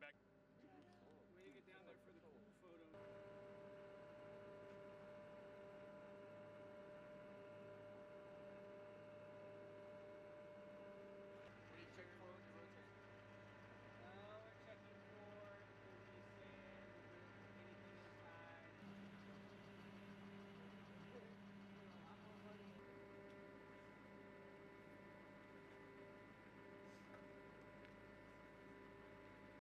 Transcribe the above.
back.